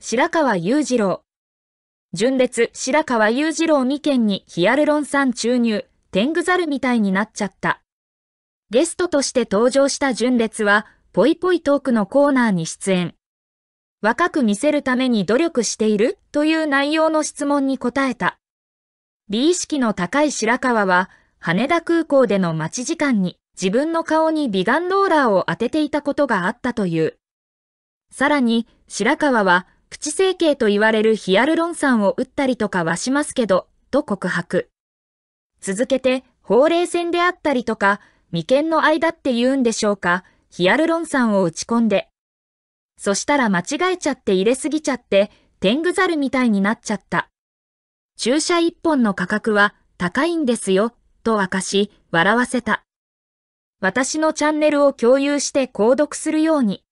白川裕次郎。純烈白川裕次郎未見にヒアルロン酸注入、天狗猿みたいになっちゃった。ゲストとして登場した純烈は、ぽいぽいトークのコーナーに出演。若く見せるために努力している？という内容の質問に答えた。美意識の高い白川は、羽田空港での待ち時間に自分の顔に美顔ローラーを当てていたことがあったという。さらに、白川は、プチ整形と言われるヒアルロン酸を打ったりとかはしますけど、と告白。続けて、ほうれい線であったりとか、眉間の間って言うんでしょうか、ヒアルロン酸を打ち込んで。そしたら間違えちゃって入れすぎちゃって、天狗猿みたいになっちゃった。注射一本の価格は高いんですよ、と明かし、笑わせた。私のチャンネルを共有して購読するように。